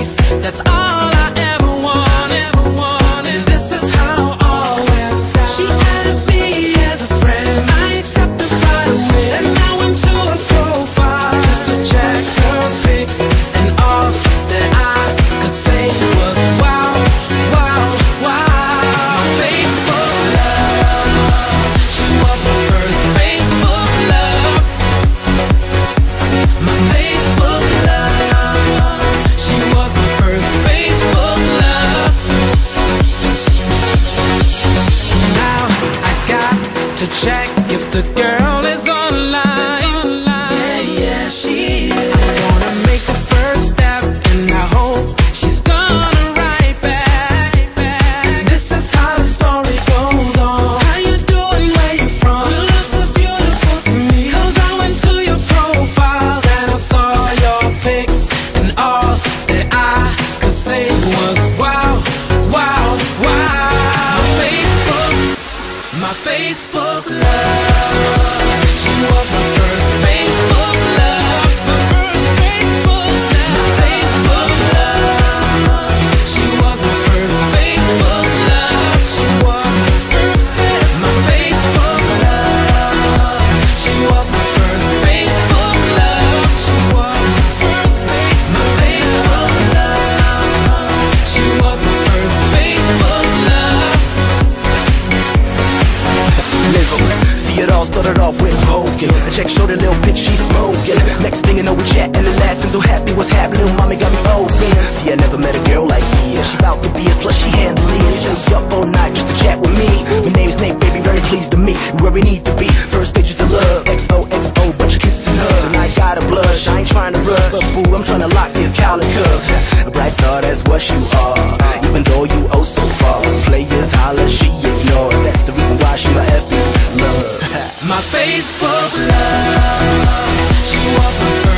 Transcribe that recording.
That's all to check if the my Facebook love. Started off with Hogan. The check showed a little bitch she smoking. Next thing you know we chatting and laughing, so happy what's happening. Mommy got me open. See I never met a girl like Ia. She bout to be as plus she handle it. Stay up all night just to chat with me. My name's Nate, baby, very pleased to meet you where we need to be. First stages of love, XOXO, bunch of kisses and hugs. And I gotta blush, I ain't trying to rush, but boo, I'm trying to lock this Calvin cuz a bright star, that's what you are. Even though you taste of love. She was my